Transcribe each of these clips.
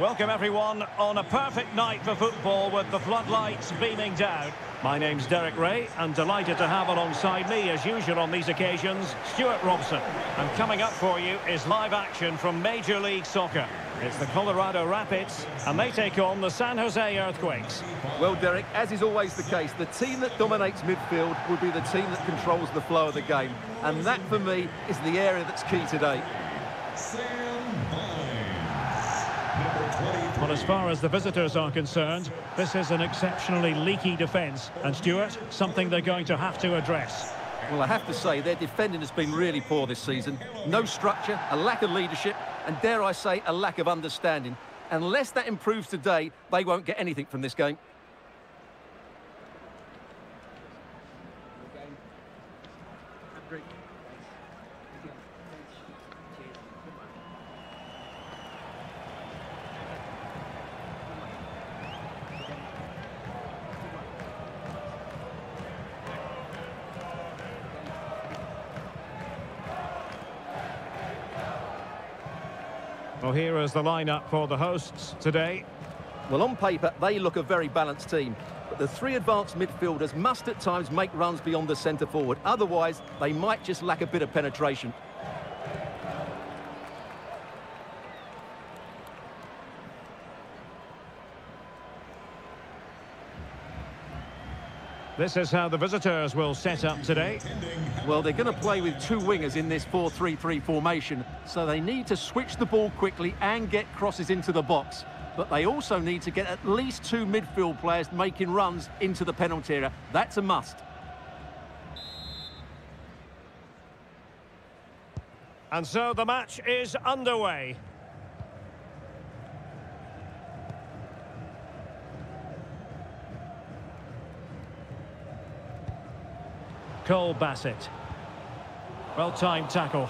Welcome everyone on a perfect night for football with the floodlights beaming down. My name's Derek Rae and delighted to have alongside me as usual on these occasions Stewart Robson. And coming up for you is live action from Major League Soccer. It's the Colorado Rapids and they take on the San Jose Earthquakes. Well, Derek, as is always the case, the team that dominates midfield will be the team that controls the flow of the game. And that, for me, is the area that's key today. Well, as far as the visitors are concerned, this is an exceptionally leaky defence. And Stewart, something they're going to have to address. Well, I have to say, their defending has been really poor this season. No structure, a lack of leadership, and dare I say, a lack of understanding. Unless that improves today, they won't get anything from this game. Well, here is the lineup for the hosts today. Well, on paper, they look a very balanced team. But the three advanced midfielders must at times make runs beyond the centre forward. Otherwise, they might just lack a bit of penetration. This is how the visitors will set up today. Well, they're going to play with two wingers in this 4-3-3 formation, so they need to switch the ball quickly and get crosses into the box. But they also need to get at least two midfield players making runs into the penalty area. That's a must. And so the match is underway. Cole Bassett. Well-timed tackle.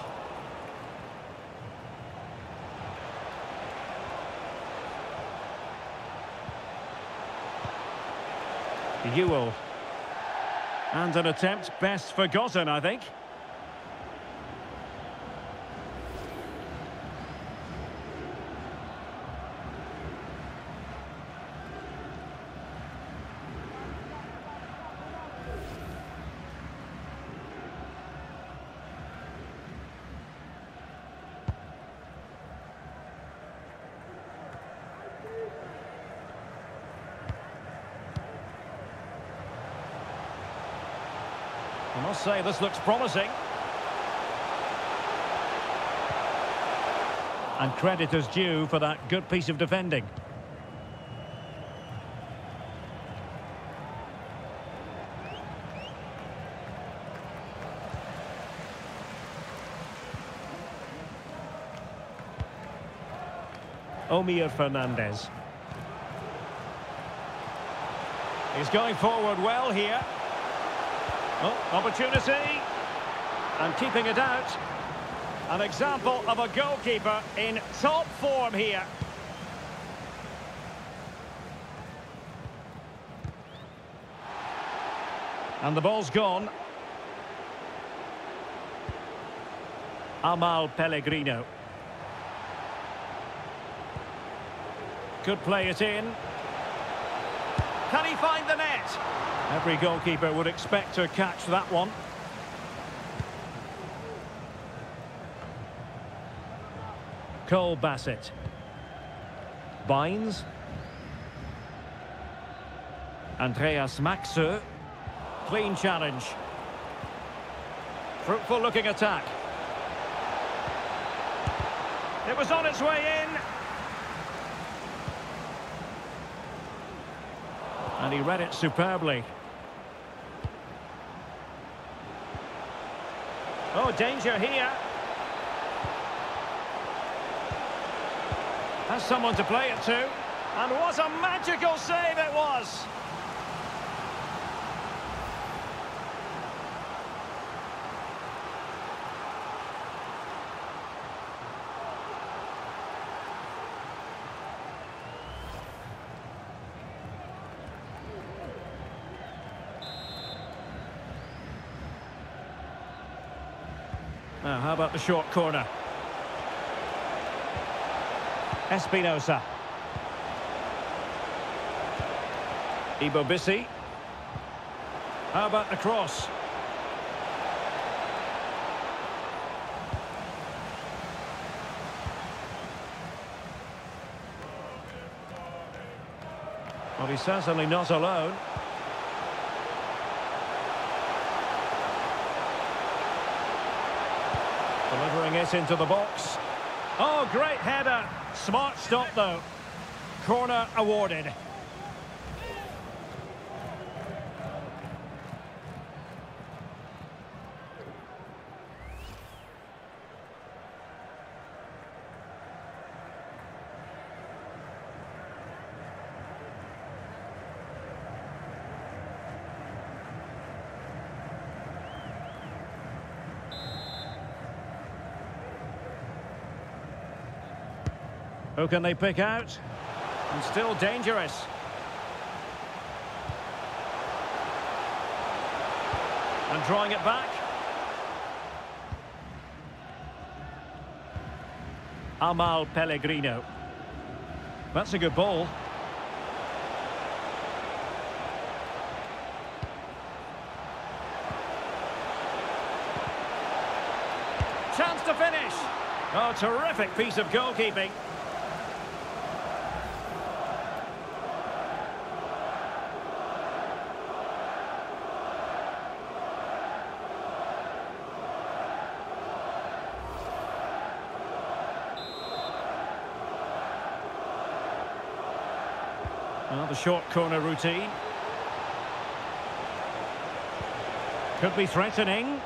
Yueill. And an attempt best forgotten, I think. Say, this looks promising. And credit is due for that good piece of defending. Omir Fernandez. He's going forward well here. Oh, opportunity. And keeping it out. An example of a goalkeeper in top form here. And the ball's gone. Amahl Pellegrino. Could play it in. Find the net? Every goalkeeper would expect to catch that one. Cole Bassett. Bynes. Andreas Maxsø. Clean challenge. Fruitful looking attack. It was on its way in. And he read it superbly. Oh, danger here. Has someone to play it to. And what a magical save it was! about the short corner? Espinoza. Ibo Bissi. How about the cross? Well, he's certainly not alone. Delivering it into the box. Oh, great header. Smart stop, though. Corner awarded. Can they pick out? And still dangerous. And drawing it back. Amahl Pellegrino. That's a good ball. Chance to finish. Oh, terrific piece of goalkeeping. Short corner routine. Could be threatening.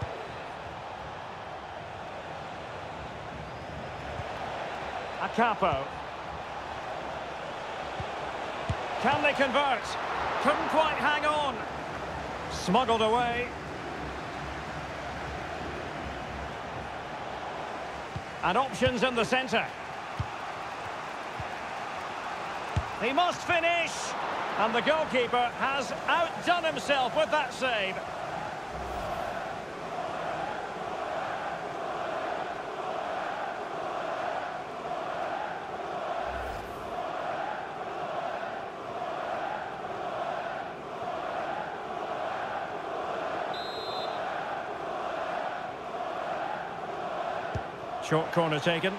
Akapo. Can they convert? Couldn't quite hang on. Smuggled away. And options in the centre. He must finish. And the goalkeeper has outdone himself with that save. Short corner taken.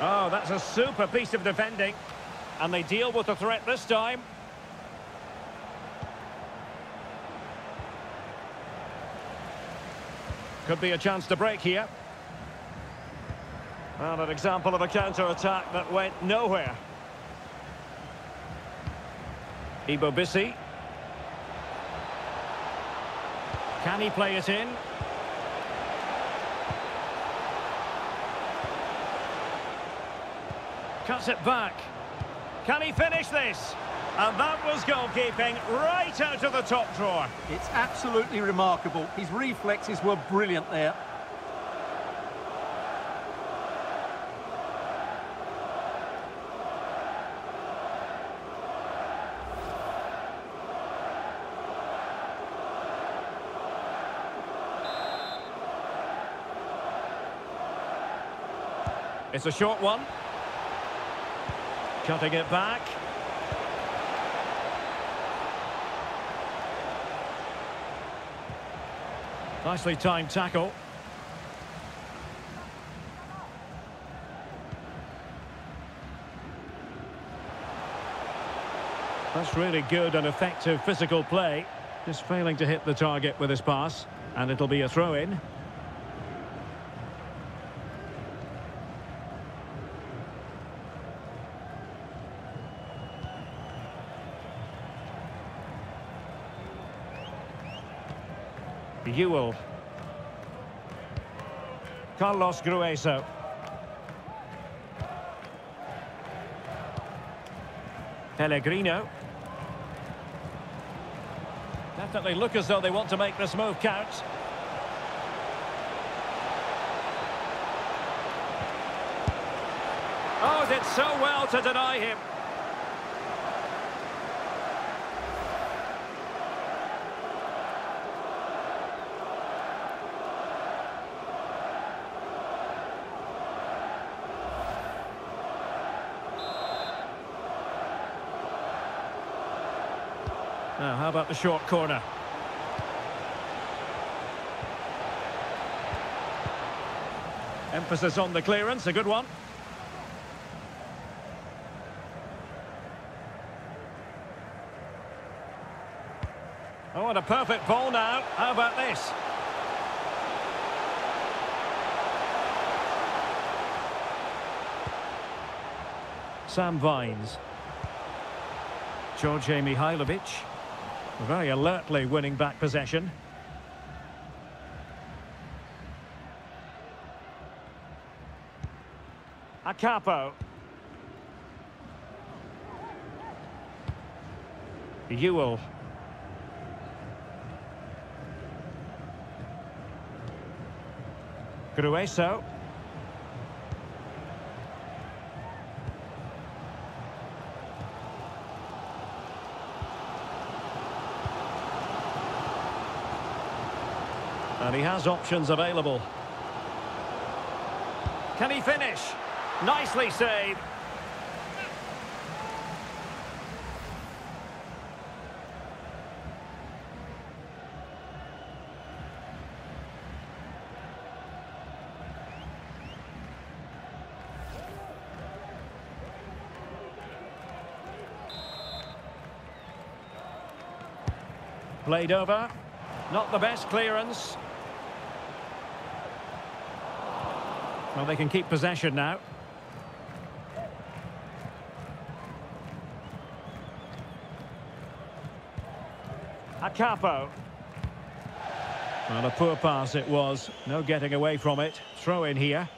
Oh, that's a super piece of defending. And they deal with the threat this time. Could be a chance to break here. Well, an example of a counter-attack that went nowhere. Ebobisse. Can he play it in? Cuts it back. Can he finish this? And that was goalkeeping right out of the top drawer. It's absolutely remarkable. His reflexes were brilliant there. It's a short one. Cutting it back. Nicely timed tackle. That's really good and effective physical play. Just failing to hit the target with his pass. And it'll be a throw-in. Yueill. Carlos Gruezo. Pellegrino. Definitely look as though they want to make this move count. Oh, did so well to deny him. Now, how about the short corner? Emphasis on the clearance, a good one. Oh, and a perfect ball now. How about this? Sam Vines. Djordje Mihailovic. Very alertly winning back possession. Akapo. Yueill. Gruezo. He has options available. Can he finish? Nicely saved. Played over. Not the best clearance. Well, they can keep possession now. Akapo. Well, a poor pass it was. No getting away from it. Throw in here.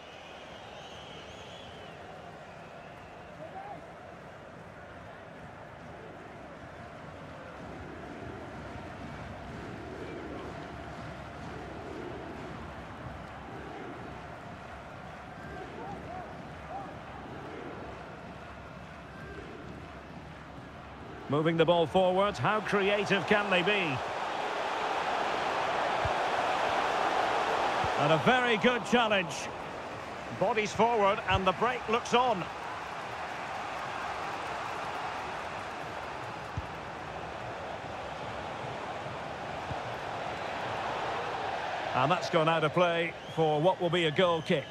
Moving the ball forward, how creative can they be? And a very good challenge. Bodies forward and the break looks on. And that's gone out of play for what will be a goal kick.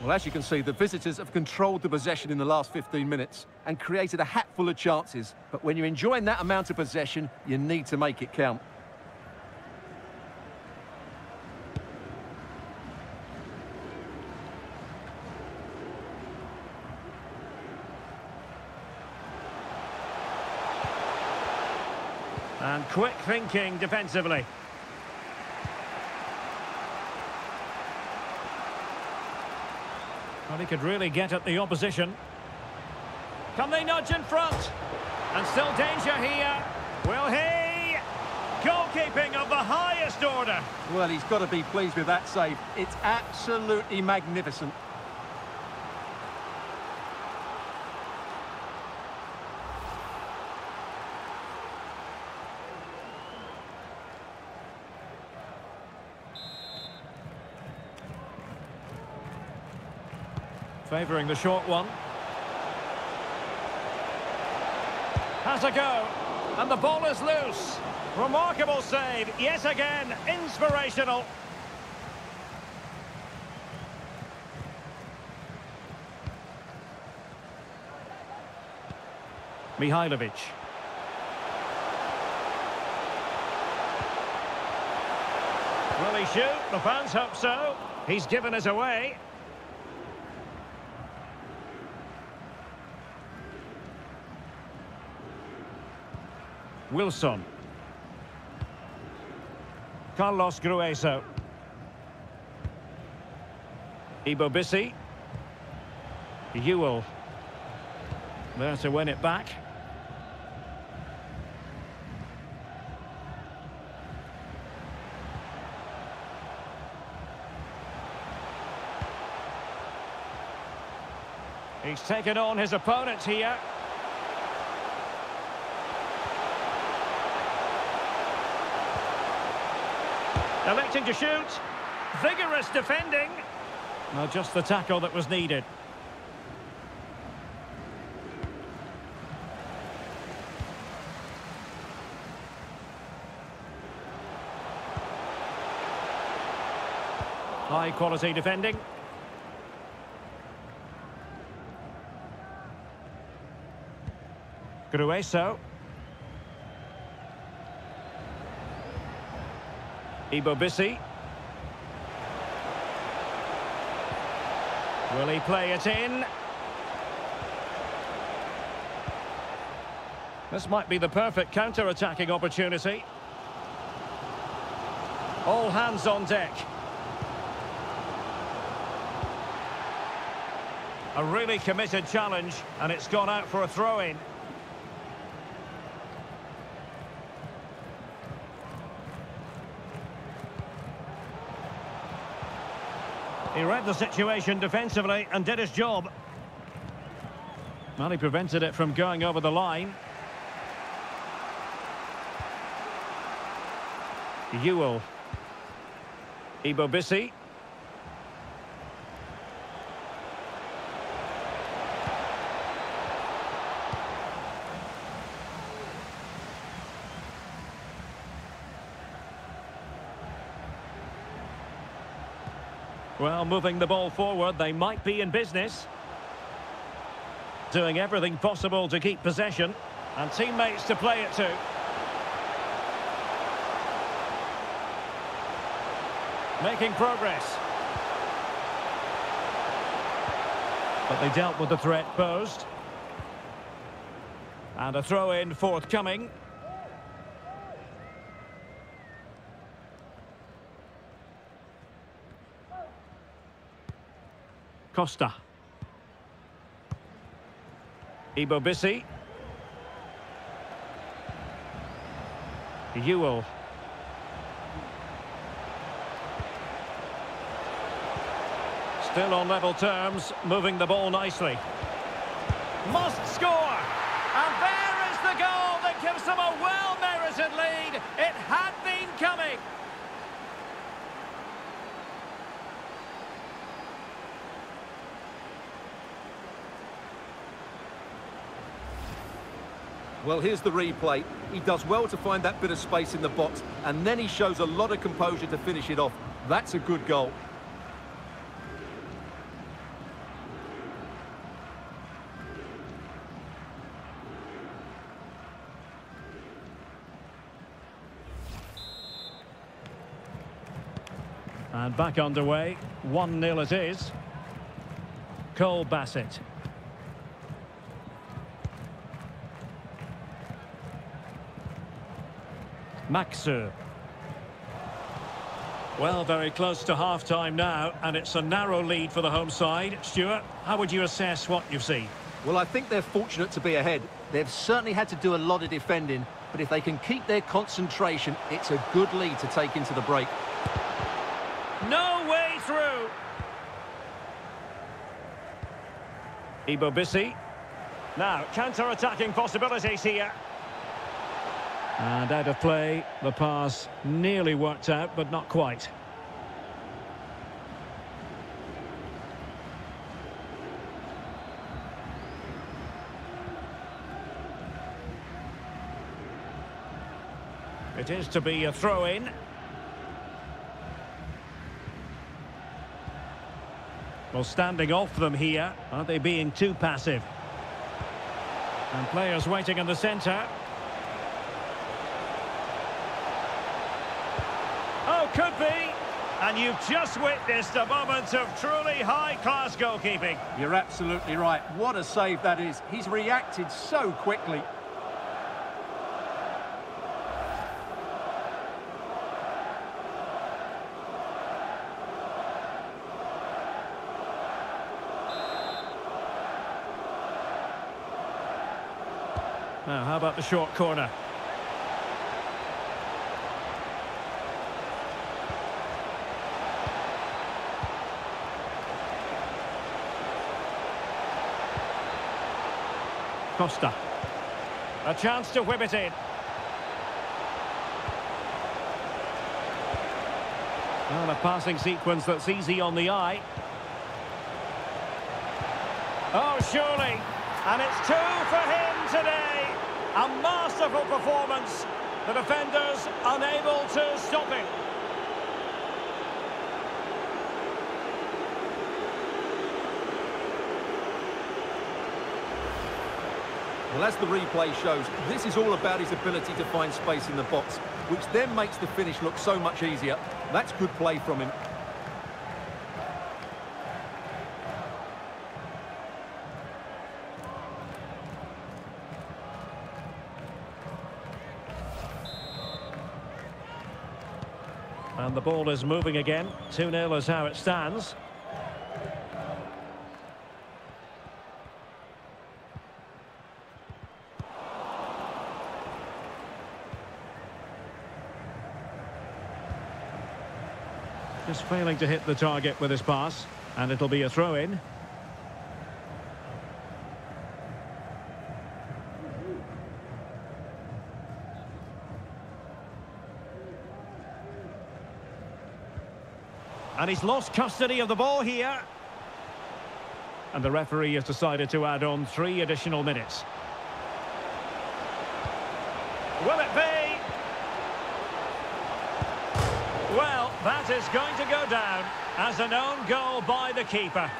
Well, as you can see, the visitors have controlled the possession in the last 15 minutes and created a hatful of chances. But when you're enjoying that amount of possession, you need to make it count. And quick thinking defensively. Well, he could really get at the opposition. Can they nudge in front? And still danger here. Will he? Goalkeeping of the highest order. Well, he's got to be pleased with that save. It's absolutely magnificent. Favouring the short one. Has a go. And the ball is loose. Remarkable save. Yet again, inspirational. Mihailovic. Will he shoot? The fans hope so. He's given us away. Wilson. Carlos Gruezo. Ibo Bissi. Yueill. There to win it back. He's taken on his opponents here. Electing to shoot. Vigorous defending. Now just the tackle that was needed. High quality defending. Gruezo. Ibo. Will he play it in? This might be the perfect counter-attacking opportunity. All hands on deck. A really committed challenge, and it's gone out for a throw-in. Read the situation defensively and did his job. Well, he prevented it from going over the line. Yueill. Ibo moving the ball forward, they might be in business. Doing everything possible to keep possession. And teammates to play it to. Making progress. But they dealt with the threat posed. And a throw-in forthcoming. Costa. Ibo Bissi. Yueill. Still on level terms, moving the ball nicely. Must score! And there is the goal that gives them a well-merited lead. It had been coming. Well, here's the replay. He does well to find that bit of space in the box, and then he shows a lot of composure to finish it off. That's a good goal. And back underway. 1-0 it is. Cole Bassett. Maxsø. Well, very close to half-time now, and it's a narrow lead for the home side. Stewart, how would you assess what you've seen? Well, I think they're fortunate to be ahead. They've certainly had to do a lot of defending, but if they can keep their concentration, it's a good lead to take into the break. No way through. Ebobisse. Now, counter-attacking possibilities here. And out of play, the pass nearly worked out, but not quite. It is to be a throw-in. Well, standing off them here, aren't they being too passive? And players waiting in the centre. Oh, could be. And you've just witnessed a moment of truly high-class goalkeeping. You're absolutely right. What a save that is. He's reacted so quickly. Now, how about the short corner? Costa. A chance to whip it in. Well, a passing sequence that's easy on the eye. Oh, surely. And it's two for him today. A masterful performance. The defenders unable to stop him. Well, as the replay shows, this is all about his ability to find space in the box, which then makes the finish look so much easier. That's good play from him. And the ball is moving again. 2-0 is how it stands. Failing to hit the target with his pass. And it'll be a throw-in. And he's lost custody of the ball here. And the referee has decided to add on three additional minutes. Will it be? That is going to go down as an own goal by the keeper.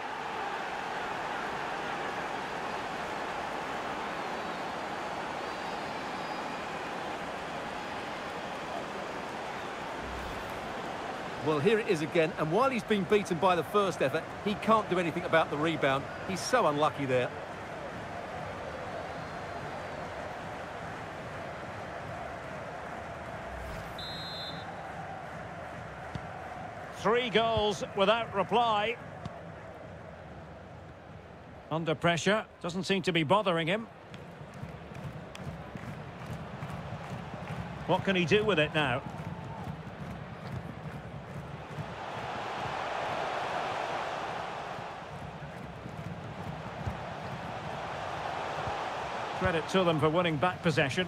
Well, here it is again, and while he's been beaten by the first effort, he can't do anything about the rebound. He's so unlucky there. Three goals without reply. Under pressure, doesn't seem to be bothering him. What can he do with it now? Credit to them for winning back possession.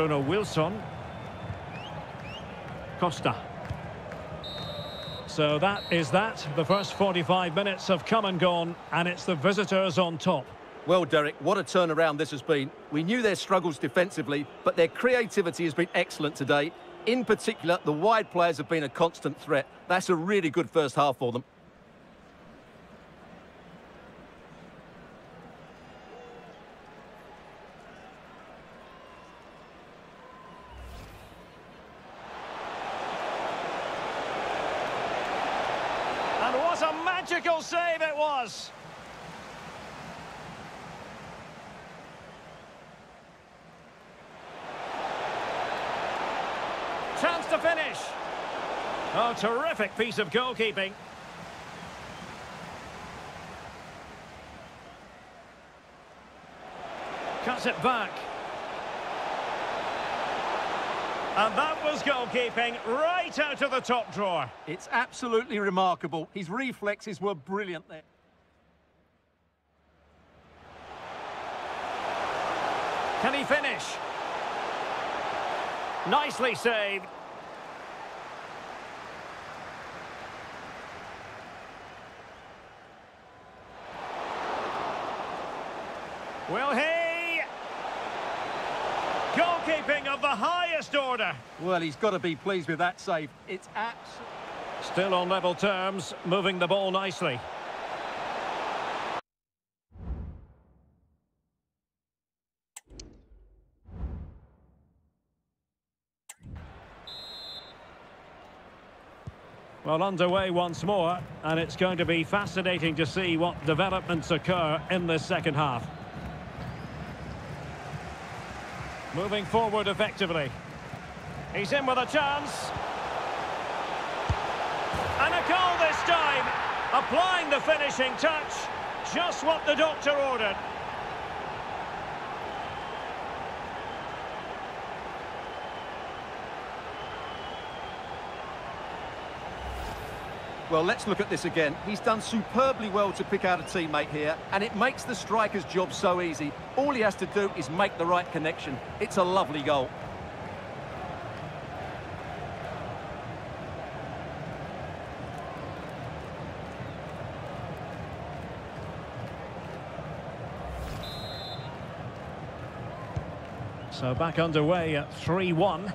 Bruno Wilson. Costa. So that is that. The first 45 minutes have come and gone, and it's the visitors on top. Well, Derek, what a turnaround this has been. We knew their struggles defensively, but their creativity has been excellent today. In particular, the wide players have been a constant threat. That's a really good first half for them. And what a magical save it was! Chance to finish. Oh, terrific piece of goalkeeping. Cuts it back. And that was goalkeeping right out of the top drawer. It's absolutely remarkable. His reflexes were brilliant there. Can he finish? Nicely saved. Will he? Goalkeeping of the highest order. Well, he's got to be pleased with that save. It's absolutely... Still on level terms, moving the ball nicely. Well, underway once more, and it's going to be fascinating to see what developments occur in this second half. Moving forward effectively. He's in with a chance. And a goal this time. Applying the finishing touch. Just what the doctor ordered. Well, let's look at this again. He's done superbly well to pick out a teammate here, and it makes the striker's job so easy. All he has to do is make the right connection. It's a lovely goal. So back underway at 3-1.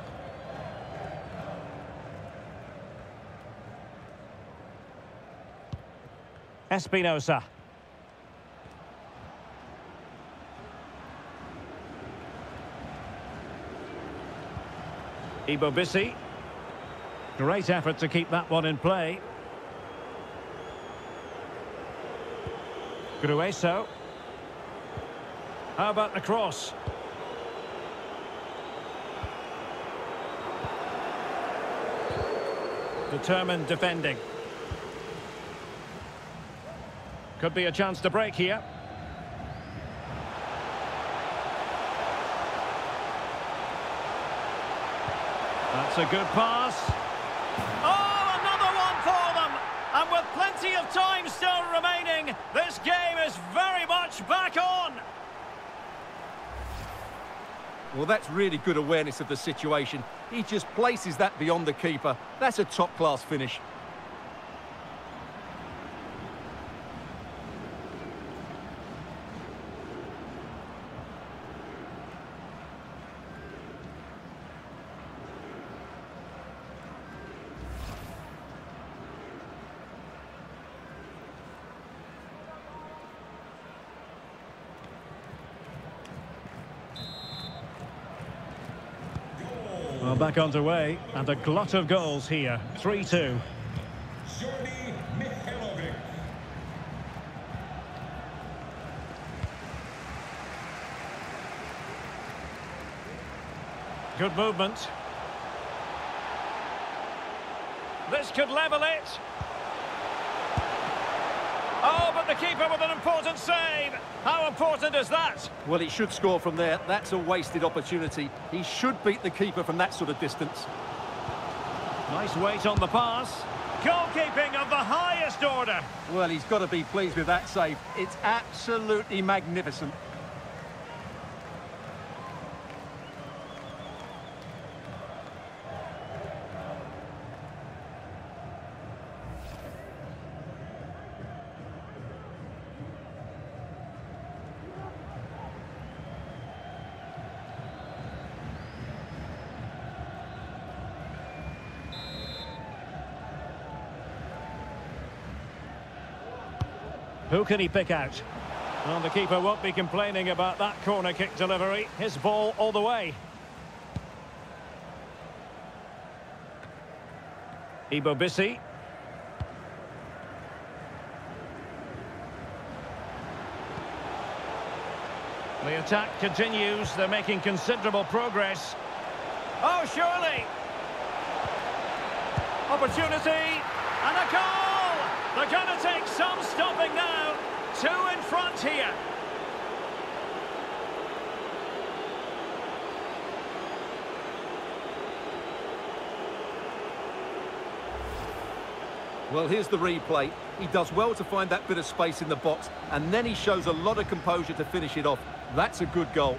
Espinoza. Ibo Bissi. Great effort to keep that one in play. Gruezo. How about the cross? Determined defending. Could be a chance to break here. That's a good pass. Oh, another one for them! And with plenty of time still remaining, this game is very much back on! Well, that's really good awareness of the situation. He just places that beyond the keeper. That's a top-class finish. Back underway, and a glut of goals here. 3-2. Good movement. This could level it. The keeper with an important save. How important is that? Well, he should score from there. That's a wasted opportunity. He should beat the keeper from that sort of distance. Nice weight on the pass. Goalkeeping of the highest order. Well, he's got to be pleased with that save. It's absolutely magnificent. Who can he pick out? Well, the keeper won't be complaining about that corner kick delivery. His ball all the way. Ebobisse. The attack continues. They're making considerable progress. Oh, surely! Opportunity! And a goal! They're going to take some stopping now. Two in front here. Well, here's the replay. He does well to find that bit of space in the box, and then he shows a lot of composure to finish it off. That's a good goal.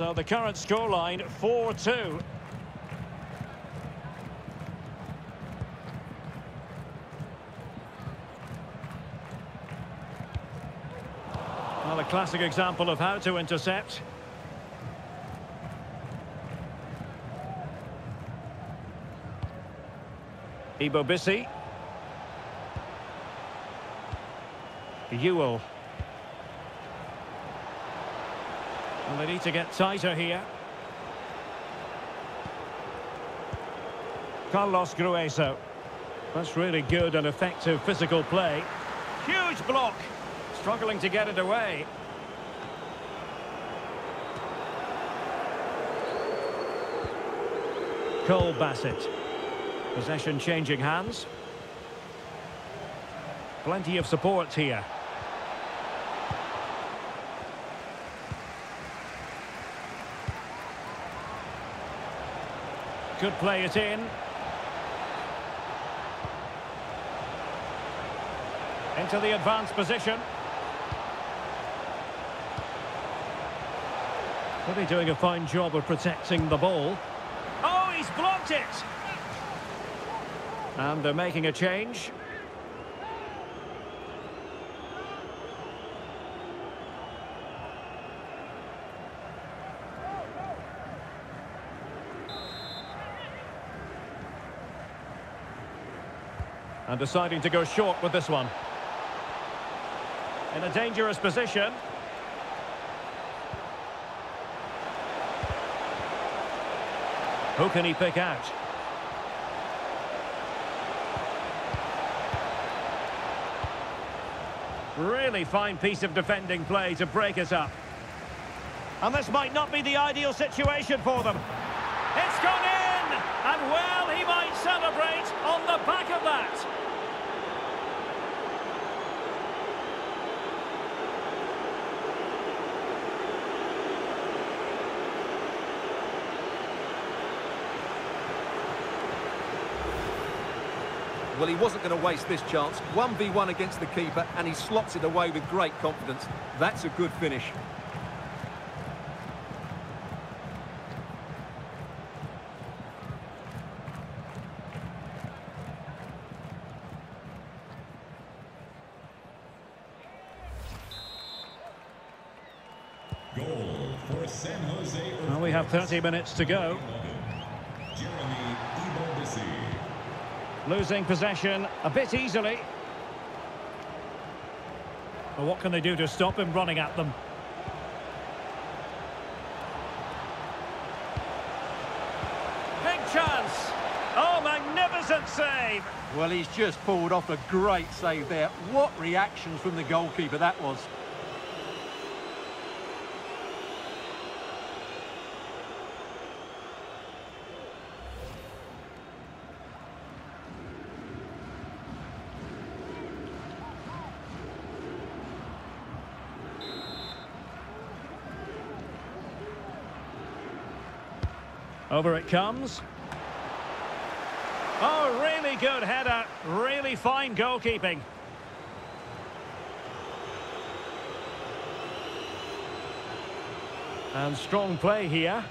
So the current scoreline 4-2. Well, a classic example of how to intercept. Ibo Bissi. Yueill. Well, they need to get tighter here. Carlos Gruezo. That's really good and effective physical play. Huge block. Struggling to get it away. Cole Bassett. Possession changing hands. Plenty of support here. Could play it in. Into the advanced position. Really doing a fine job of protecting the ball. Oh, he's blocked it! And they're making a change. And deciding to go short with this one. In a dangerous position. Who can he pick out? Really fine piece of defending play to break us up. And this might not be the ideal situation for them. It's gone in! And well, he might celebrate on the back of that. Well, he wasn't going to waste this chance. 1v1 against the keeper, and he slots it away with great confidence. That's a good finish. Goal for San Jose. Well, we have 30 minutes to go. Jeremy Ebobisse. Losing possession a bit easily. Well, what can they do to stop him running at them? Big chance! Oh, magnificent save! Well, he's just pulled off a great save there. What reactions from the goalkeeper that was. Over it comes. Oh, really good header. Really fine goalkeeping. And strong play here.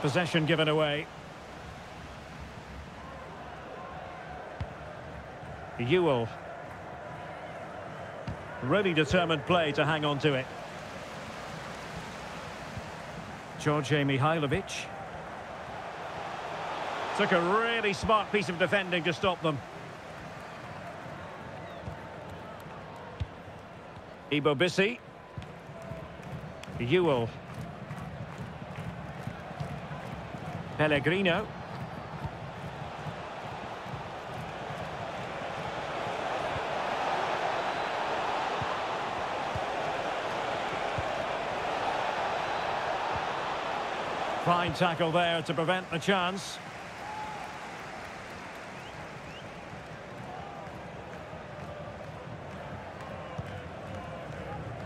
Possession given away. Yueill. Really determined play to hang on to it. Djordje. Mihailovic. Took a really smart piece of defending to stop them. Ebobisse. Yueill. Pellegrino. Fine tackle there to prevent the chance.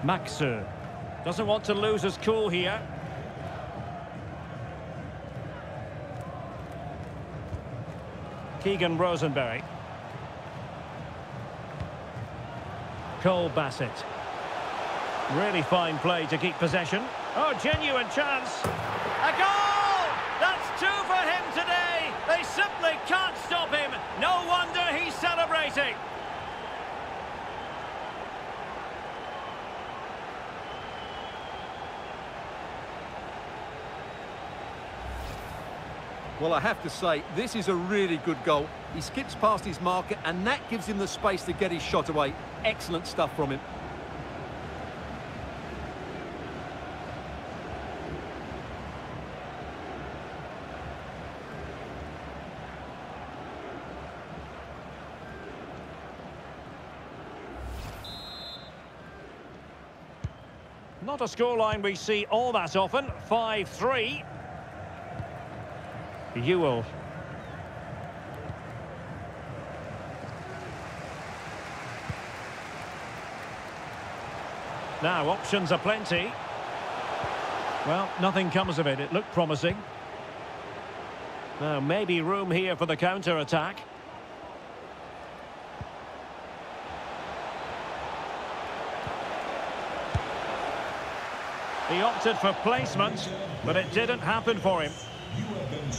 Maxsø doesn't want to lose his cool here. Keegan Rosenberry. Cole Bassett. Really fine play to keep possession. Oh, genuine chance. A goal! That's two for him today. They simply can't stop him. No wonder he's celebrating. Well, I have to say, this is a really good goal. He skips past his marker, and that gives him the space to get his shot away. Excellent stuff from him. Not a scoreline we see all that often. 5-3. Yueill. Now, options are plenty. Well, nothing comes of it. It looked promising. Now, maybe room here for the counter-attack. He opted for placement, but it didn't happen for him.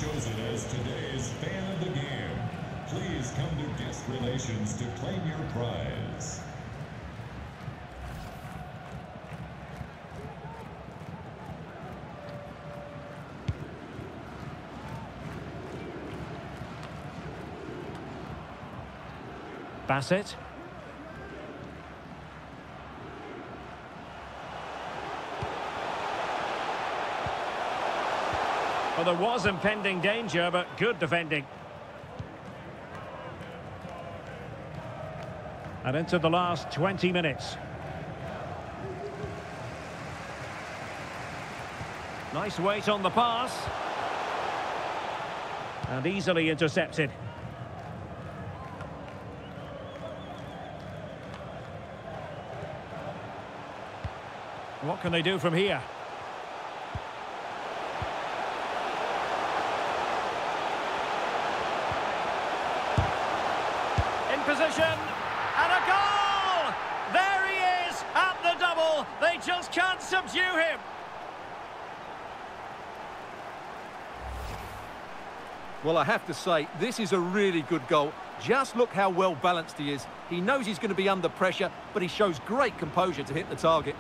Chosen as today's fan of the game. Please come to guest relations to claim your prize. Bassett. Well, there was impending danger, but good defending. And into the last 20 minutes. Nice weight on the pass. And easily intercepted. What can they do from here? In position, and a goal! There he is, at the double. They just can't subdue him. Well, I have to say, this is a really good goal. Just look how well balanced he is. He knows he's going to be under pressure, but he shows great composure to hit the target.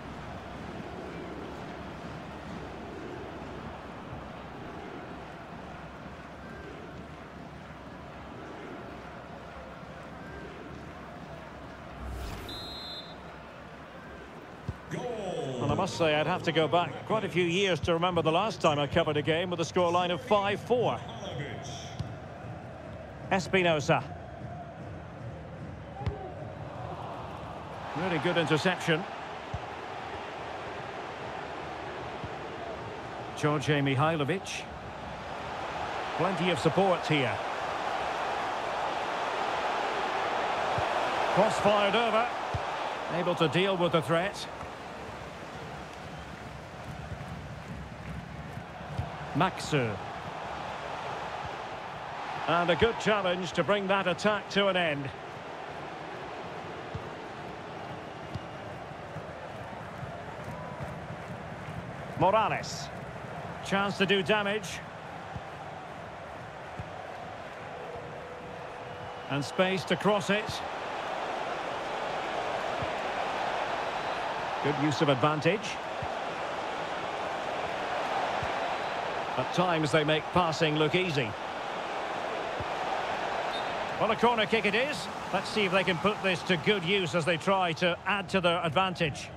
Say, I'd have to go back quite a few years to remember the last time I covered a game with a scoreline of 5-4. Pavlovic. Espinoza. Really good interception. Djordje Mihailovic. Plenty of support here. Cross fired over. Able to deal with the threat. Maxsø. And a good challenge to bring that attack to an end. Morales. Chance to do damage. And space to cross it. Good use of advantage. At times they make passing look easy. Well, a corner kick it is. Let's see if they can put this to good use as they try to add to their advantage.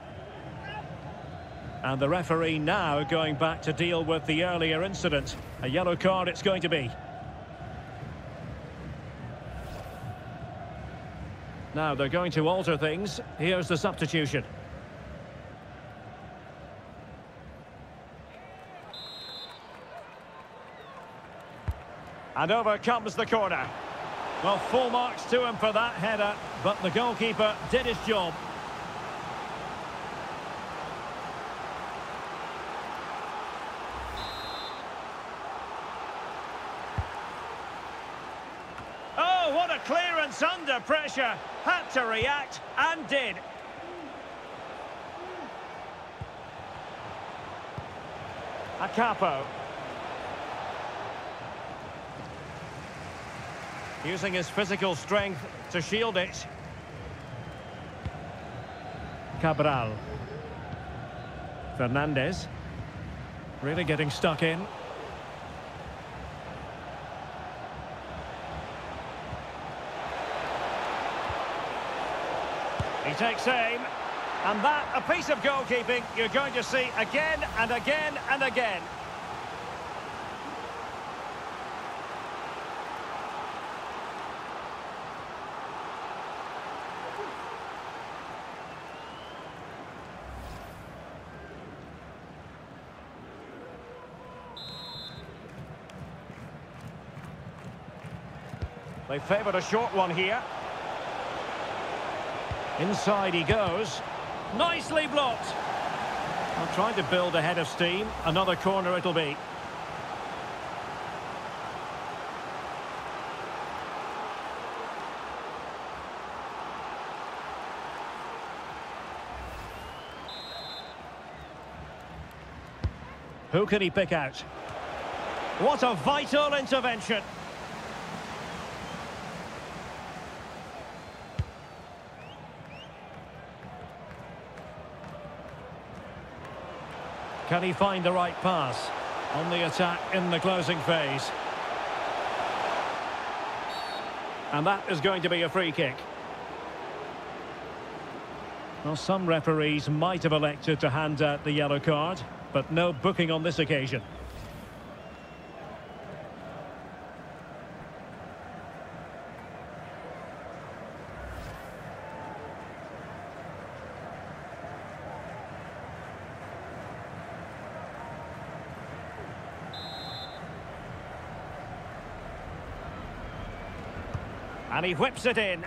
And the referee now going back to deal with the earlier incident. A yellow card it's going to be. Now they're going to alter things. Here's the substitution. And over comes the corner. Well, full marks to him for that header, but the goalkeeper did his job. Oh, what a clearance under pressure. Had to react and did. Akapo. Using his physical strength to shield it. Cabral. Fernandez. Really getting stuck in. He takes aim. And that, a piece of goalkeeping you're going to see again and again and again. They favoured a short one here. Inside he goes. Nicely blocked. Well, trying to build a head of steam. Another corner it'll be. Who can he pick out? What a vital intervention. Can he find the right pass? On the attack in the closing phase. And that is going to be a free kick. Well, some referees might have elected to hand out the yellow card, but no booking on this occasion. And he whips it in.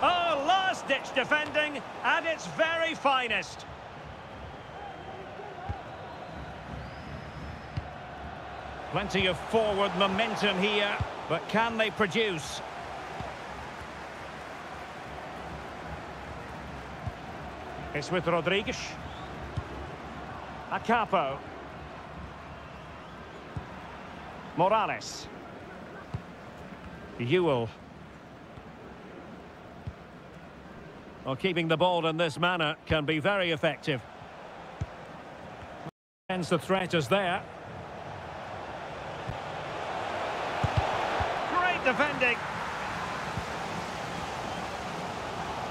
Oh, last-ditch defending at its very finest. Plenty of forward momentum here, but can they produce? It's with Rodriguez. Akapo. Morales. Yueill. Well, keeping the ball in this manner can be very effective. Hence the threat is there. Great defending.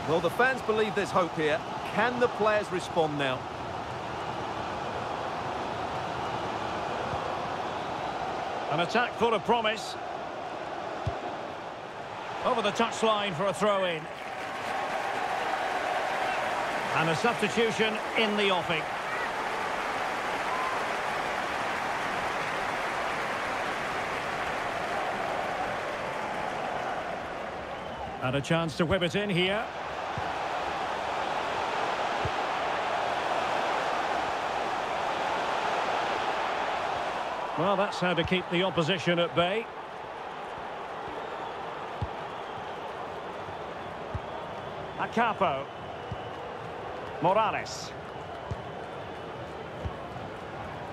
Well, the fans believe there's hope here. Can the players respond now? An attack full of promise. Over the touchline for a throw-in. And a substitution in the offing. And a chance to whip it in here. Well, that's how to keep the opposition at bay. Akapo. Morales.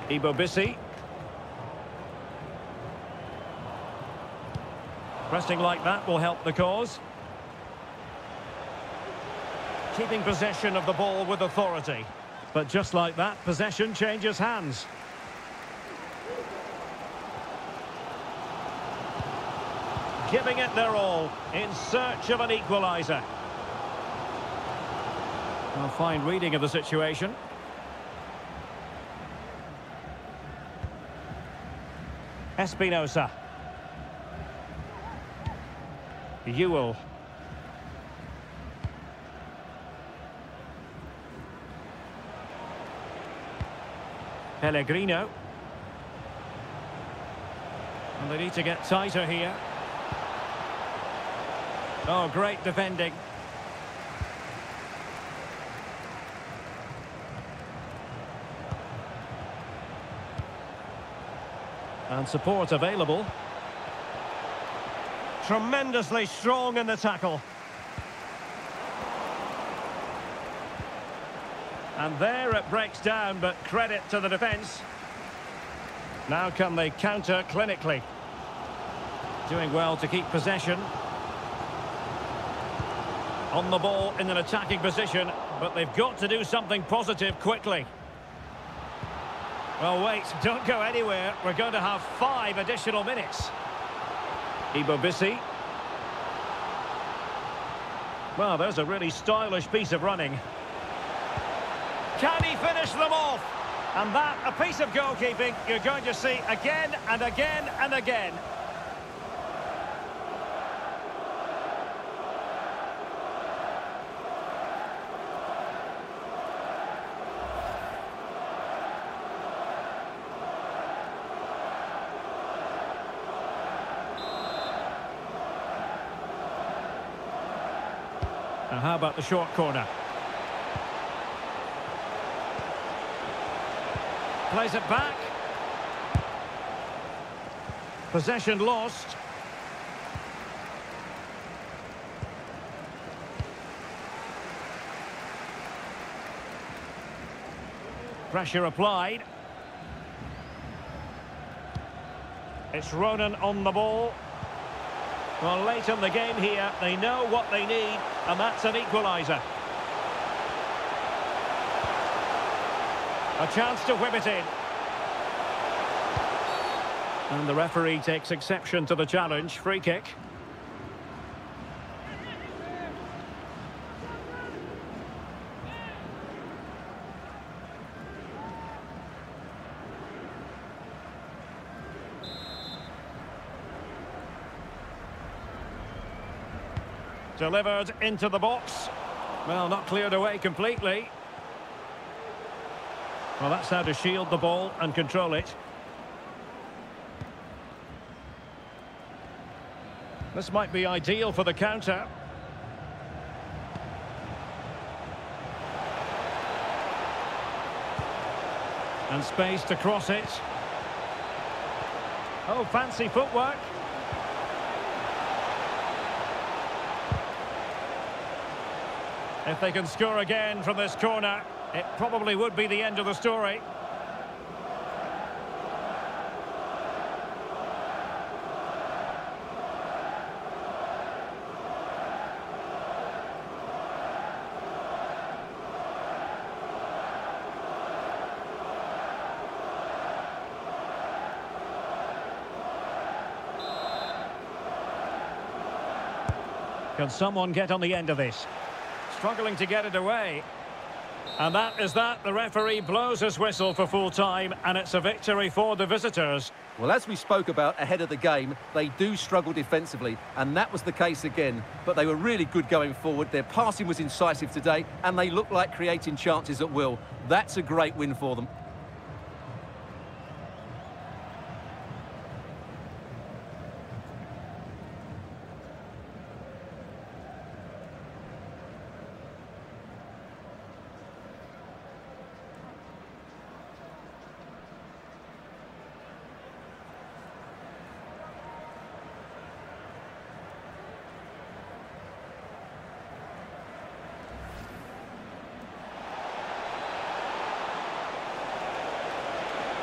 Ebobisse. Pressing like that will help the cause. Keeping possession of the ball with authority. But just like that, possession changes hands. Giving it their all in search of an equaliser. A fine reading of the situation. Espinoza. Yueill. Pellegrino. And they need to get tighter here. Oh, great defending. And support available. Tremendously strong in the tackle. And there it breaks down, but credit to the defence. Now can they counter clinically. Doing well to keep possession. On the ball in an attacking position, but they've got to do something positive quickly. Well, wait, don't go anywhere. We're going to have five additional minutes. Ebobisse. Well, there's a really stylish piece of running. Can he finish them off? And that, a piece of goalkeeping you're going to see again and again and again. How about the short corner? Plays it back. Possession lost. Pressure applied. It's Ronan on the ball. Well, late in the game here, they know what they need, and that's an equaliser. A chance to whip it in. And the referee takes exception to the challenge. Free kick. Delivered into the box. Well, not cleared away completely. Well, that's how to shield the ball and control it. This might be ideal for the counter. And space to cross it. Oh, fancy footwork. If they can score again from this corner, it probably would be the end of the story. Can someone get on the end of this? Struggling to get it away. And that is that. The referee blows his whistle for full time, and it's a victory for the visitors. Well, as we spoke about ahead of the game, they do struggle defensively, and that was the case again. But they were really good going forward. Their passing was incisive today, and they look like creating chances at will. That's a great win for them.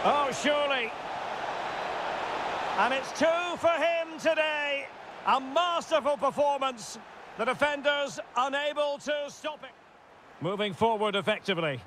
Oh, surely. And it's two for him today. A masterful performance. The defenders unable to stop it. Moving forward effectively.